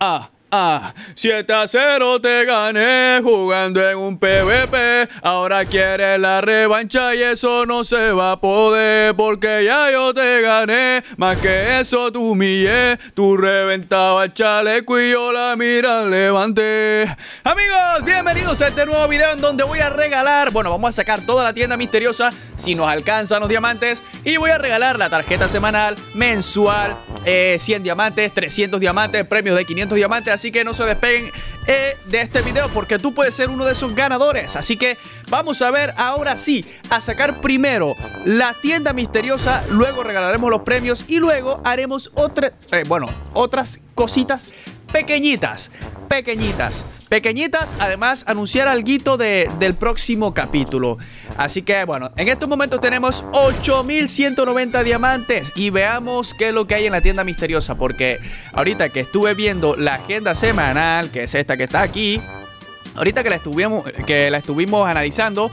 Ah, ah, 7 a 0 te gané jugando en un PvP. Ahora quieres la revancha y eso no se va a poder porque ya yo te gané. Más que eso tú humillé, tú reventabas chaleco y yo la mira levanté. Amigos, bienvenidos a este nuevo video en donde voy a regalar, bueno, vamos a sacar toda la tienda misteriosa si nos alcanzan los diamantes y voy a regalar la tarjeta semanal, mensual, eh, 100 diamantes, 300 diamantes, premios de 500 diamantes, así que no se despeguen eh, de este video porque tú puedes ser uno de esos ganadores. Así que vamos a ver ahora sí, a sacar primero la tienda misteriosa, luego regalaremos los premios y luego haremos eh, bueno, otras cositas pequeñitas, pequeñitas, pequeñitas. Además, anunciar algo de, del próximo capítulo. Así que, bueno, en estos momentos tenemos 8190 diamantes. Y veamos qué es lo que hay en la tienda misteriosa. Porque ahorita que estuve viendo la agenda semanal, que es esta que está aquí. Ahorita que la estuvimos, que la analizando,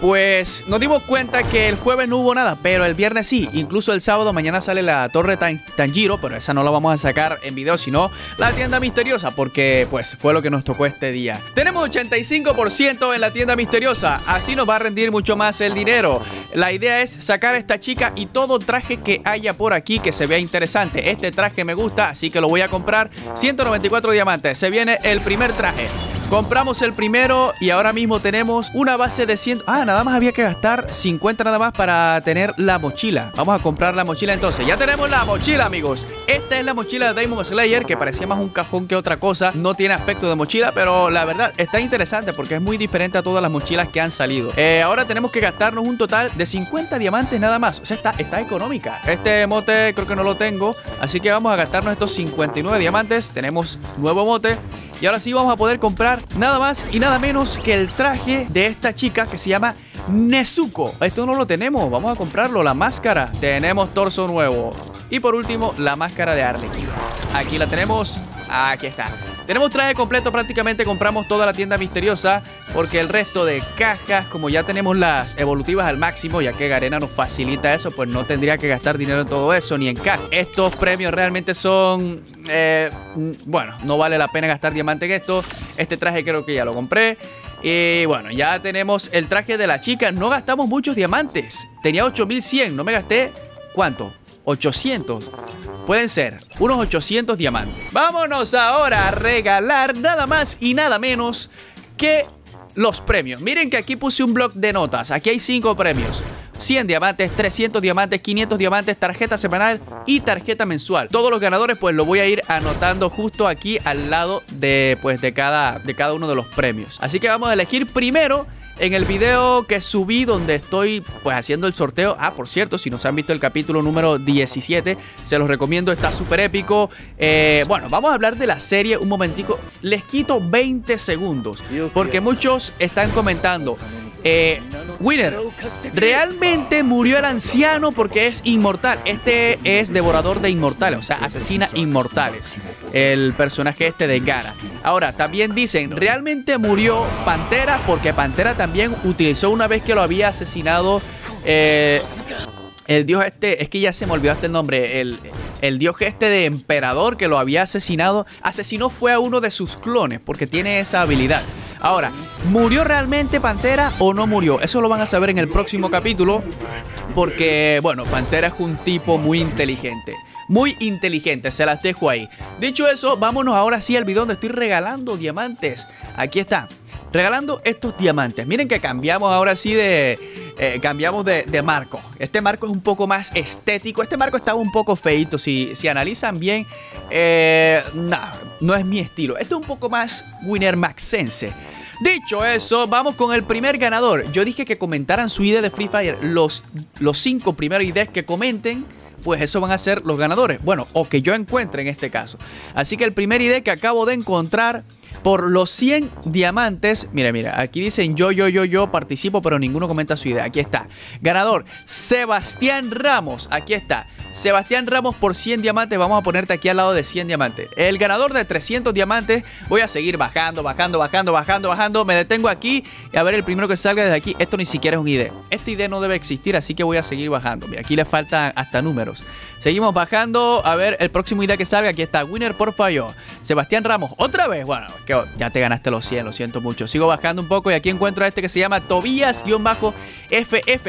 pues nos dimos cuenta que el jueves no hubo nada, pero el viernes sí. Incluso el sábado mañana sale la Torre Tan Tanjiro, pero esa no la vamos a sacar en video, sino la tienda misteriosa, porque pues fue lo que nos tocó este día. Tenemos 85% en la tienda misteriosa, así nos va a rendir mucho más el dinero. La idea es sacar esta chica y todo traje que haya por aquí que se vea interesante. Este traje me gusta, así que lo voy a comprar. 194 diamantes. Se viene el primer traje. Compramos el primero y ahora mismo tenemos una base de 100... Ah, nada más había que gastar 50 nada más para tener la mochila. Vamos a comprar la mochila entonces. Ya tenemos la mochila, amigos. Esta es la mochila de Diamond Slayer, que parecía más un cajón que otra cosa. No tiene aspecto de mochila, pero la verdad está interesante porque es muy diferente a todas las mochilas que han salido. Eh, ahora tenemos que gastarnos un total de 50 diamantes nada más. O sea, está, está económica. Este mote creo que no lo tengo, así que vamos a gastarnos estos 59 diamantes. Tenemos nuevo mote. Y ahora sí vamos a poder comprar nada más y nada menos que el traje de esta chica que se llama Nezuko. Esto no lo tenemos, vamos a comprarlo. La máscara, tenemos torso nuevo. Y por último, la máscara de Arlequín. Aquí la tenemos, aquí está. Tenemos traje completo, prácticamente compramos toda la tienda misteriosa porque el resto de cajas, como ya tenemos las evolutivas al máximo, ya que Garena nos facilita eso, pues no tendría que gastar dinero en todo eso ni en cash. Estos premios realmente son, eh, bueno, no vale la pena gastar diamante en esto. Este traje creo que ya lo compré. Y bueno, ya tenemos el traje de la chica. No gastamos muchos diamantes. Tenía 8100, no me gasté, ¿cuánto? 800. Pueden ser unos 800 diamantes. Vámonos ahora a regalar nada más y nada menos que los premios. Miren que aquí puse un blog de notas. Aquí hay 5 premios. 100 diamantes, 300 diamantes, 500 diamantes, tarjeta semanal y tarjeta mensual. Todos los ganadores pues lo voy a ir anotando justo aquí al lado de pues de cada, de cada uno de los premios. Así que vamos a elegir primero en el video que subí donde estoy pues haciendo el sorteo. Ah, por cierto, si no se han visto el capítulo número 17, se los recomiendo, está súper épico. Eh, bueno, vamos a hablar de la serie un momentico. Les quito 20 segundos porque muchos están comentando. Eh, Winner, realmente murió el anciano porque es inmortal. Este es devorador de inmortales, o sea, asesina inmortales. El personaje este de Gara. Ahora, también dicen, realmente murió Pantera porque Pantera también utilizó una vez que lo había asesinado. Eh, el dios este, es que ya se me olvidó el nombre. El, el dios este de emperador que lo había asesinado. Asesinó fue a uno de sus clones porque tiene esa habilidad. Ahora, ¿murió realmente Pantera o no murió? Eso lo van a saber en el próximo capítulo. Porque, bueno, Pantera es un tipo muy inteligente. Muy inteligente, se las dejo ahí. Dicho eso, vámonos ahora sí al video donde estoy regalando diamantes. Aquí está, regalando estos diamantes. Miren que cambiamos ahora sí de... Eh, cambiamos de, de, marco. Este marco es un poco más estético. Este marco estaba un poco feito. Si, si analizan bien, eh, no, no es mi estilo. Este es un poco más Winner Maxense. Dicho eso, vamos con el primer ganador. Yo dije que comentaran su idea de Free Fire. Los, los cinco primeros ideas que comenten pues eso van a ser los ganadores. Bueno, o que yo encuentre en este caso. Así que el primer ID que acabo de encontrar por los 100 diamantes. Mira, mira, aquí dicen yo, yo, yo, yo participo, pero ninguno comenta su idea. Aquí está. Ganador, Sebastián Ramos. Aquí está. Sebastián Ramos por 100 diamantes. Vamos a ponerte aquí al lado de 100 diamantes. El ganador de 300 diamantes. Voy a seguir bajando, bajando, bajando, bajando, bajando. Me detengo aquí y a ver el primero que salga desde aquí. Esto ni siquiera es un ID. Este ID no debe existir, así que voy a seguir bajando. Mira, aquí le faltan hasta números. Seguimos bajando. A ver el próximo ID que salga. Aquí está. Winner por fallo. Sebastián Ramos. Otra vez. Bueno, que ya te ganaste los 100. Lo siento mucho. Sigo bajando un poco y aquí encuentro a este que se llama Tobías-FF.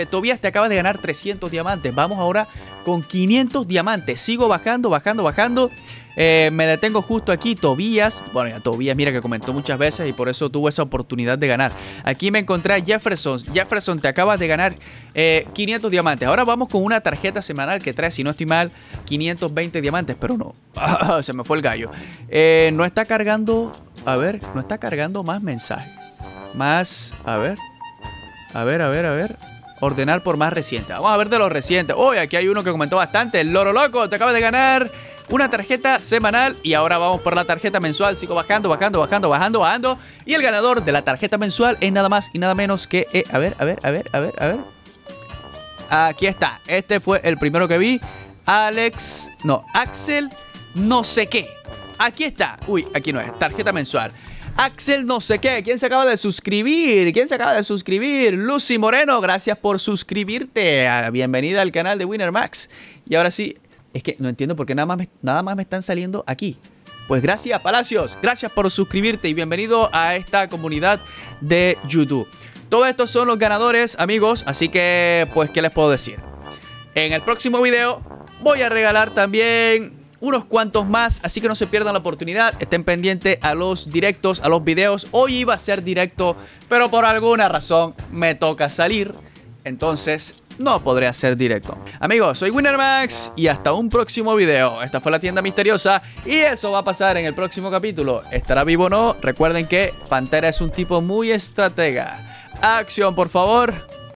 Tobías, te acabas de ganar 300 diamantes. Vamos ahora con 500 diamantes. Sigo bajando, bajando, bajando. Eh, me detengo justo aquí, Tobías. Bueno, ya Tobías, mira que comentó muchas veces y por eso tuvo esa oportunidad de ganar. Aquí me encontré a Jefferson. Jefferson, te acabas de ganar 500 eh, diamantes. Ahora vamos con una tarjeta semanal que trae, si no estoy mal, 520 diamantes. Pero no, se me fue el gallo. Eh, no está cargando, a ver, no está cargando más mensajes. Más, a ver, a ver, a ver, a ver. Ordenar por más reciente. Vamos a ver de los recientes. Uy, aquí hay uno que comentó bastante. El Loro Loco, te acaba de ganar una tarjeta semanal. Y ahora vamos por la tarjeta mensual. Sigo bajando, bajando, bajando, bajando, bajando. Y el ganador de la tarjeta mensual es nada más y nada menos que... Eh, a ver, a ver, a ver, a ver, a ver. Aquí está. Este fue el primero que vi. Alex... No, Axel no sé qué. Aquí está. Uy, aquí no es. Tarjeta mensual. Axel no sé qué. ¿Quién se acaba de suscribir? ¿Quién se acaba de suscribir? Lucy Moreno, gracias por suscribirte. Ah, bienvenida al canal de Winner Max. Y ahora sí, es que no entiendo por qué nada más me, nada más me están saliendo aquí. Pues gracias, Palacios. Gracias por suscribirte y bienvenido a esta comunidad de YouTube. Todos estos son los ganadores, amigos. Así que, pues, ¿qué les puedo decir? En el próximo video voy a regalar también unos cuantos más, así que no se pierdan la oportunidad, estén pendientes a los directos, a los videos. Hoy iba a ser directo, pero por alguna razón me toca salir, entonces no podré hacer directo. Amigos, soy Winnermax y hasta un próximo video. Esta fue la tienda misteriosa y eso va a pasar en el próximo capítulo. ¿Estará vivo o no? Recuerden que Pantera es un tipo muy estratega. Acción, por favor.